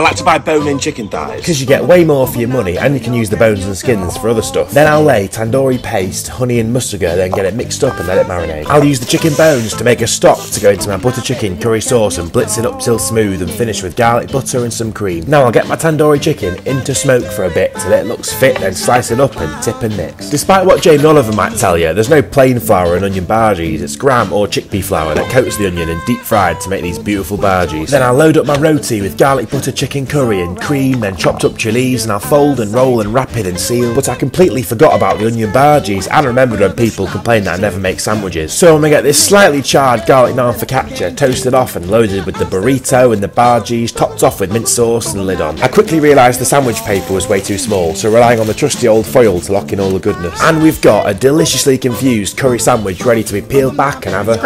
I like to buy bone-in chicken thighs. Because you get way more for your money and you can use the bones and skins for other stuff. Then I'll lay tandoori paste, honey and mustard, then get it mixed up and let it marinate. I'll use the chicken bones to make a stock to go into my butter chicken curry sauce and blitz it up till smooth and finish with garlic butter and some cream. Now I'll get my tandoori chicken into smoke for a bit till it looks fit, then slice it up and tip and mix. Despite what Jamie Oliver might tell you, there's no plain flour in onion bhajis, it's gram or chickpea flour that coats the onion and deep fried to make these beautiful bhajis. Then I'll load up my roti with garlic butter chicken curry and cream, then chopped up chilies, and I'll fold and roll and wrap it and seal. But I completely forgot about the onion bhajis and remembered when people complain that I never make sandwiches. So I'm gonna get this slightly charred garlic naan focaccia toasted off and loaded with the burrito and the bhajis, topped off with mint sauce and lid on. I quickly realised the sandwich paper was way too small, so relying on the trusty old foil to lock in all the goodness. And we've got a deliciously confused curry sandwich ready to be peeled back and have a